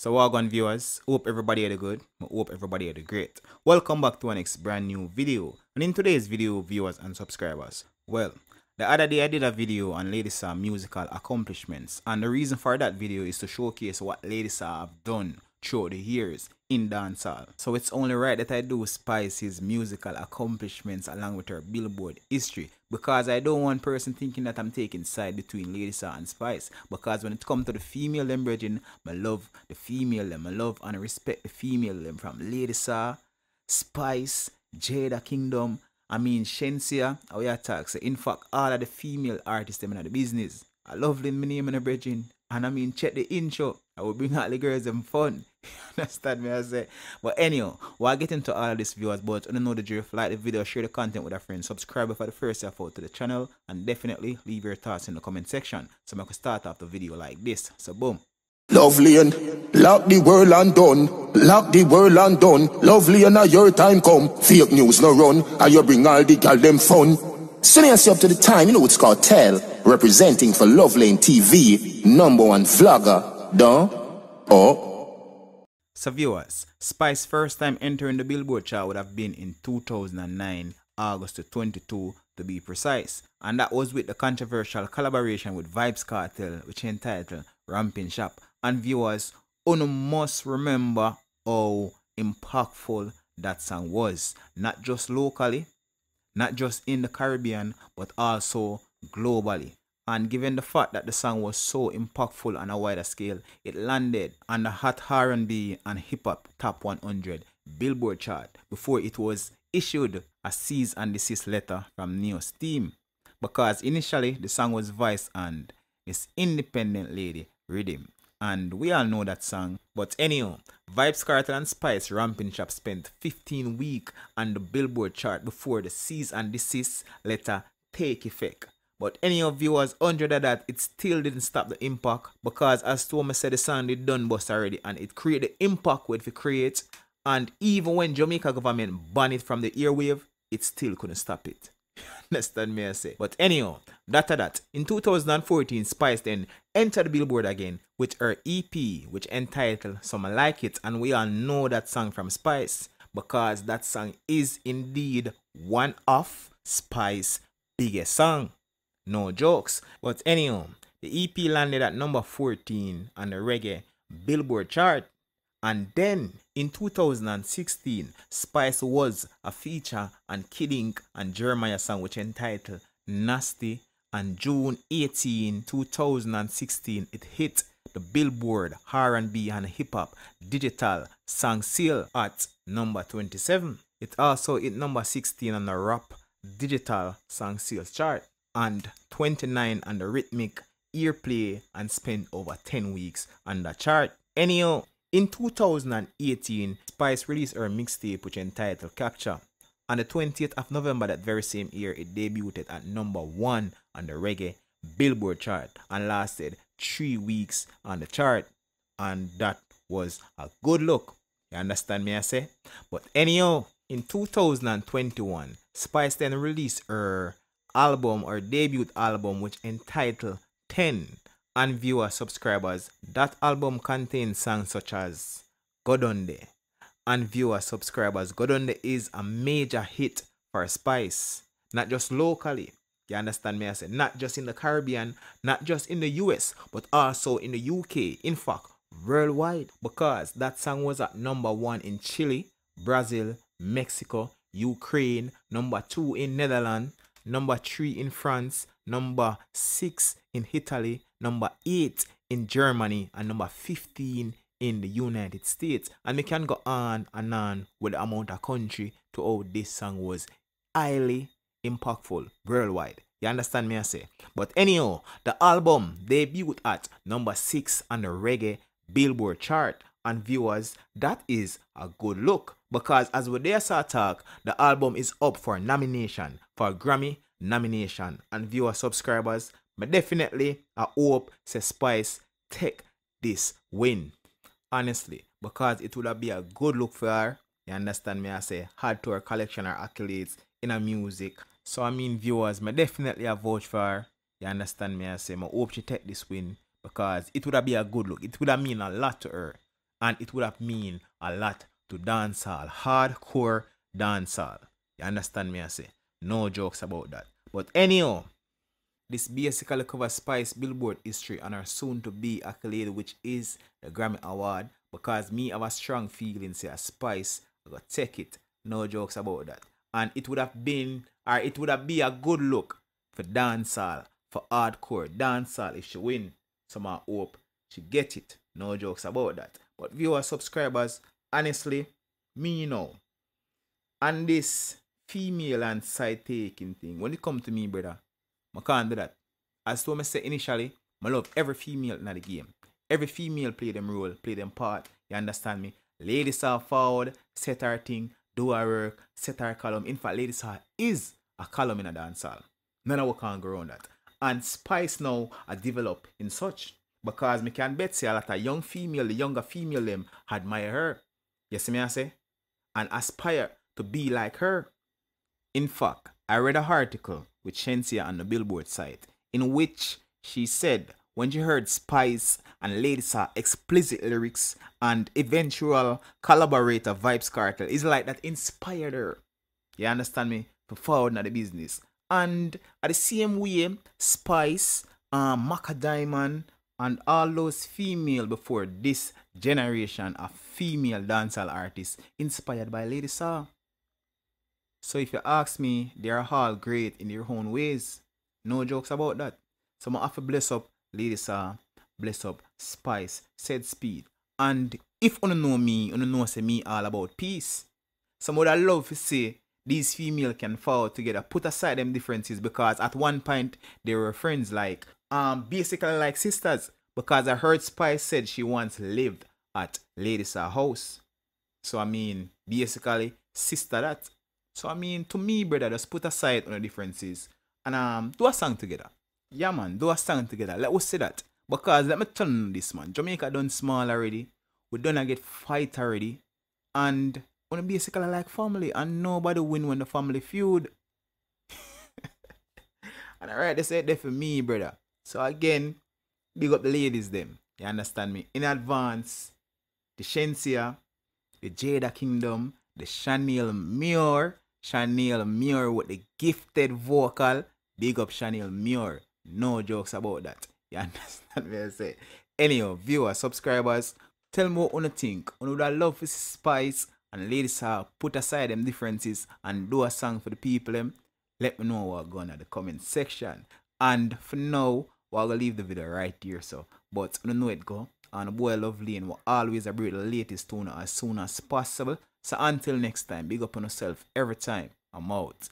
So welcome viewers, hope everybody had a good, hope everybody had a great. Welcome back to our next brand new video. And in today's video, viewers and subscribers, well, the other day I did a video on Lady Saw musical accomplishments and the reason for that video is to showcase what Lady Saw have done throughout the years in dancehall. So it's only right that I do spice his musical accomplishments along with her billboard history because I don't want person thinking that I'm taking side between Lady Saw and Spice because when it comes to the female them I love the female them, I love and respect the female them from Lady Saw, Spice, Jada Kingdom, I mean Shenseea, how you talk. So in fact all of the female artists them in the business. I love them my name in the bridging. And I mean check the intro. I will bring out the girls them fun. understand me I say? But anyhow, we'll get into all of this viewers, but don't know the drift. Like the video, share the content with a friend, subscribe for the first effort to the channel, and definitely leave your thoughts in the comment section so I can start off the video like this. So boom. Lovelane lock the world and done. Lock the world and done. Lovelane now your time come. Fake news no run. And you bring all the gal them fun. Sending us up to the time, you know it's called Tell. Representing for Love Lane TV, number one vlogger. Done. Oh. So viewers, Spice first time entering the Billboard chart would have been in 2009, August 22 to be precise. And that was with the controversial collaboration with Vybz Kartel which entitled Ramping Shop. And viewers, you must remember how impactful that song was. Not just locally, not just in the Caribbean, but also globally. And given the fact that the song was so impactful on a wider scale, it landed on the Hot R&B and Hip Hop Top 100 Billboard chart before it was issued a cease and desist letter from Ne-Yo's team. Because initially the song was voiced and Miss Independent Lady Rhythm. And we all know that song. But anyhow, Vybz Kartel and Spice Ramping Shop spent 15 weeks on the Billboard chart before the cease and desist letter take effect. But any of you viewers under that, it still didn't stop the impact because as Thomas said, the song did done bust already and it created the impact with it create. And even when Jamaica government banned it from the airwave, it still couldn't stop it. Understand me I say. But anyhow, that that. In 2014, Spice then entered Billboard again with her EP, which entitled So Mi Like It, and we all know that song from Spice because that song is indeed one of Spice's biggest song. No jokes. But anyhow, the EP landed at number 14 on the reggae Billboard chart. And then in 2016, Spice was a feature on Kid Ink and Jeremih song which entitled Nasty. And June 18, 2016, it hit the Billboard R&B and Hip Hop Digital Song Seal at number 27. It also hit number 16 on the Rap Digital Song Sales chart and 29 on the Rhythmic Airplay and spent over 10 weeks on the chart. Anyhow, in 2018, Spice released her mixtape which entitled Capture. On the 20th of November that very same year, it debuted at number 1 on the reggae Billboard chart and lasted 3 weeks on the chart. And that was a good look. You understand me I say? But anyhow, in 2021, Spice then released her album or debut album which entitled 10 and viewer subscribers. That album contains songs such as Go Down Deh and viewer subscribers. Go Down Deh is a major hit for Spice not just locally you understand me? I said not just in the Caribbean not just in the US but also in the UK in fact worldwide because that song was at number 1 in Chile Brazil Mexico Ukraine number 2 in Netherlands number 3 in France, number 6 in Italy, number 8 in Germany, and number 15 in the United States. And we can go on and on with the amount of country to how this song was highly impactful worldwide. You understand me I say? But anyhow, the album debuted at number 6 on the reggae Billboard chart. And viewers, that is a good look because as we there saw talk, the album is up for nomination for Grammy nomination and viewer subscribers. But definitely, I hope say Spice take this win. Honestly, because it would have be a good look for her. You understand me? I say hard to her collection or accolades in her music. So I mean viewers, I definitely a vote for her. You understand me? I say I hope she take this win because it would have be a good look. It would have mean a lot to her. And it would have mean a lot to dancehall, hardcore dancehall. You understand me? I say no jokes about that. But anyhow, this basically covers Spice Billboard history and her soon to be accolade, which is the Grammy Award. Because me have a strong feeling, say a Spice, I got take it. No jokes about that. And it would have been, or it would have been a good look for dancehall, for hardcore dancehall if she win. Some I hope she get it. No jokes about that. But viewer subscribers, honestly, me know. And this female and side taking thing, when it come to me, brother, I can't do that. As to me say initially, I love every female in the game. Every female play them role, play them part. You understand me? Lady Saw forward, set her thing, do her work, set her column. In fact, Lady Saw is a column in a dancehall. None of us can go around that. And Spice now are develop in such because me can bet say a lot of young female, the younger female them admire her. You see me I say? And aspire to be like her. In fact, I read an article with Shenseea on the Billboard site in which she said when she heard Spice and Lady Saw explicit lyrics and eventual collaborator Vybz Kartel, it's like that inspired her. You understand me? To forward in the business. And at the same way, Spice, um, Macka Diamond, and all those female before this generation of female dancehall artists inspired by Lady Saw. So if you ask me, they are all great in their own ways. No jokes about that. So I have to bless up Lady Saw, bless up Spice, Said Speed. And if you know me, you know say me all about peace. Some would love to say these female can fall together. Put aside them differences because at one point they were friends like um basically like sisters. Because I heard Spice said she once lived at Lady Saw house. So I mean basically sister that. So I mean, to me, brother, just put aside on the differences and um do a song together. Yeah, man, do a song together. Let us say that because let me tell you this, man. Jamaica done small already. We done get fight already, and wanna basically like family, and nobody win when the family feud. and alright, they said that for me, brother. So again, big up the ladies, them. You understand me? In advance, the Shenseea, the Jada Kingdom, the Chanel Muir, Chanel Muir with the gifted vocal. Big up Chanel Muir. No jokes about that. You understand what I say? Anyhow, viewers, subscribers, tell me what you think. You would love for Spice and Ladies have put aside them differences and do a song for the people. Let me know what going on in the comment section. And for now, we're gonna leave the video right here. So, but you know it go. And boy Lovelane will always bring the latest tune as soon as possible. So until next time, big up on yourself every time. I'm out.